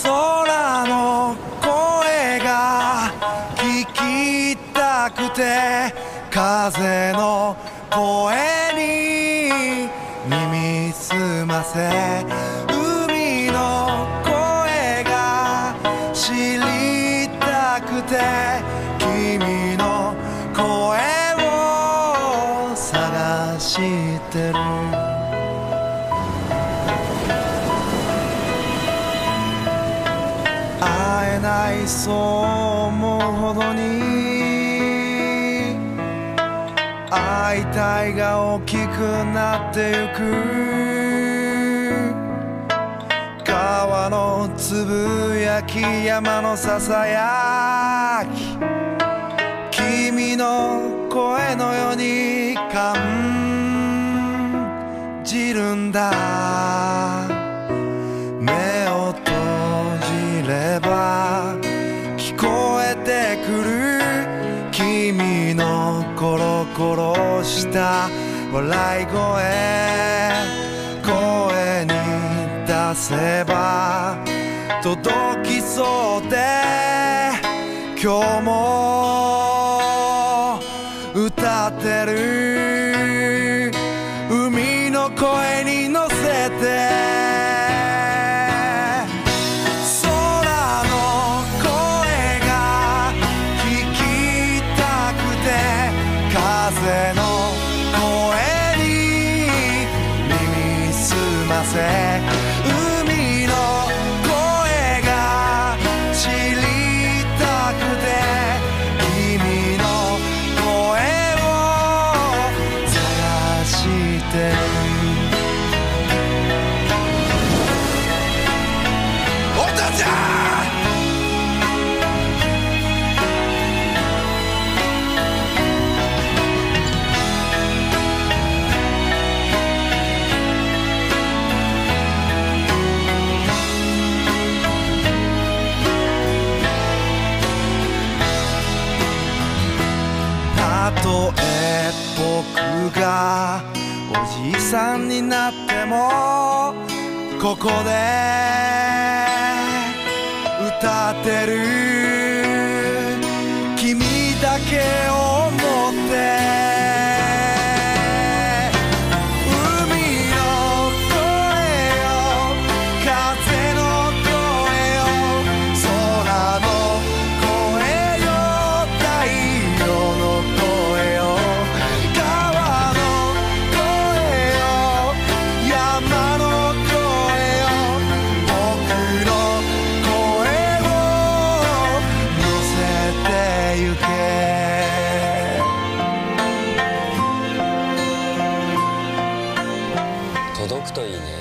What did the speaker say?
空の声が聞きたくて風の声に耳澄ませ海の声が知りたくて君の声を探してる。そう思うほどに会いたいが大きくなってゆく。川のつぶやき山のささやき。君の声のように感じるんだ。殺した笑い声声に出せば届きそうで今日も歌ってる。ませ。海の声が知りたくて。君の声を探して。るとえ僕がおじいさんになってもここで歌ってる君だけを кто Ине?